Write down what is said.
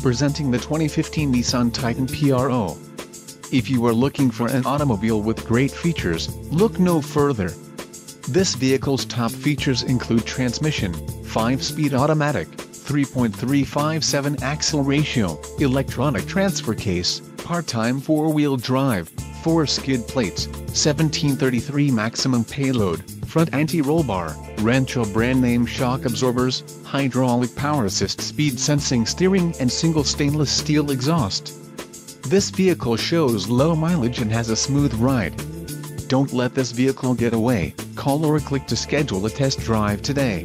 presenting the 2015 Nissan Titan PRO. If you are looking for an automobile with great features, look no further. This vehicle's top features include transmission, 5-speed automatic, 3.357 axle ratio, electronic transfer case, part-time four-wheel drive, 4 skid plates, 1733 maximum payload, front anti-roll bar, Rancho brand name shock absorbers, hydraulic power assist speed sensing steering and single stainless steel exhaust. This vehicle shows low mileage and has a smooth ride. Don't let this vehicle get away, call or click to schedule a test drive today.